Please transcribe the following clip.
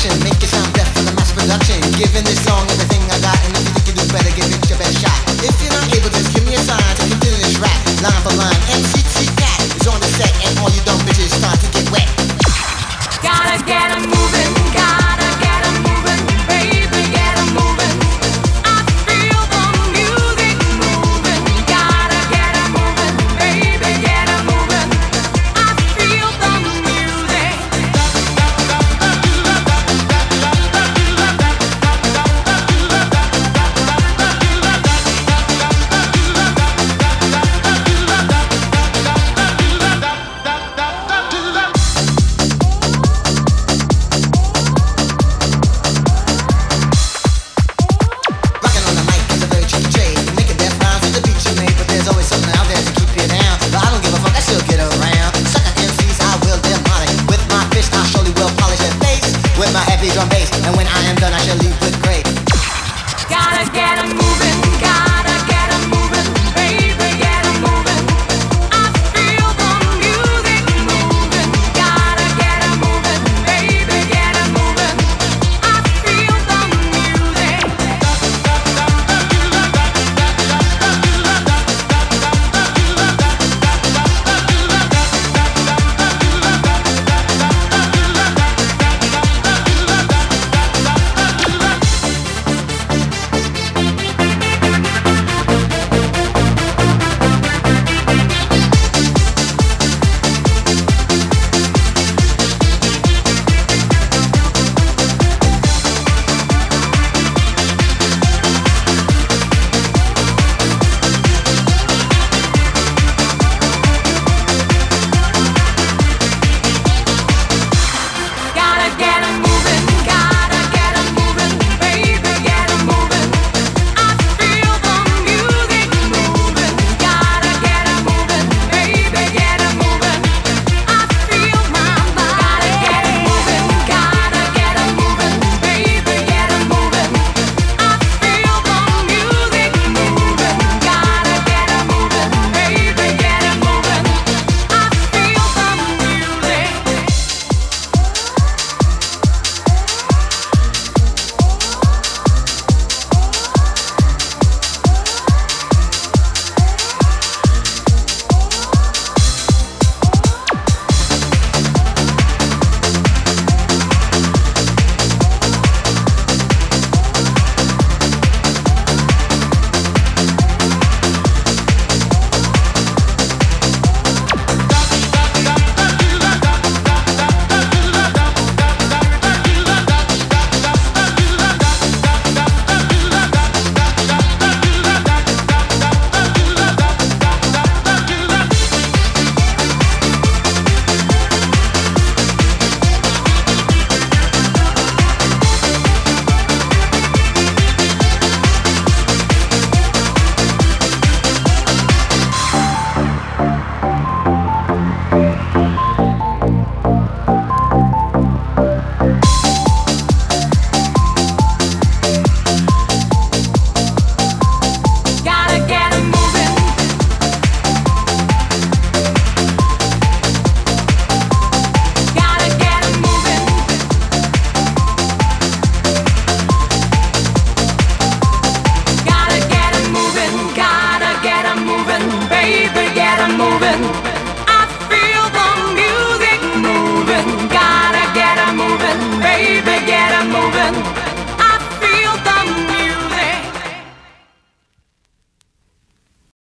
production, make it sound deaf from the mass production. Giving this song